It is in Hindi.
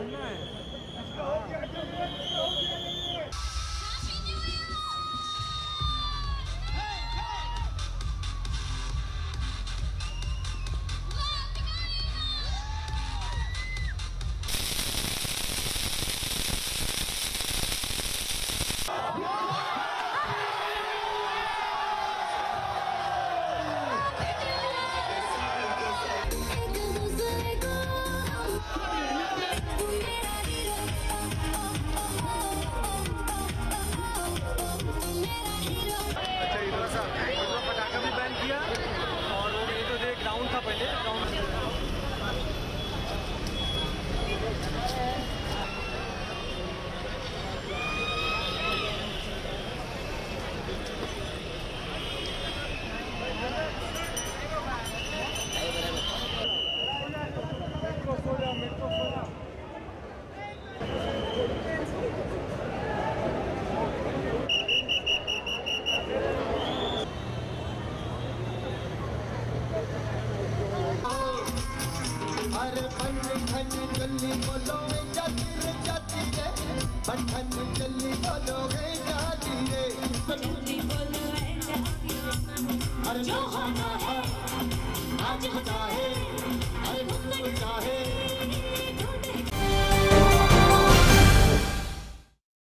என்ன aprender, então... Né? बोलो जाती रे जाती रे बंठा तो चली बोलो गई जाती रे अरे जो होना है आज होता है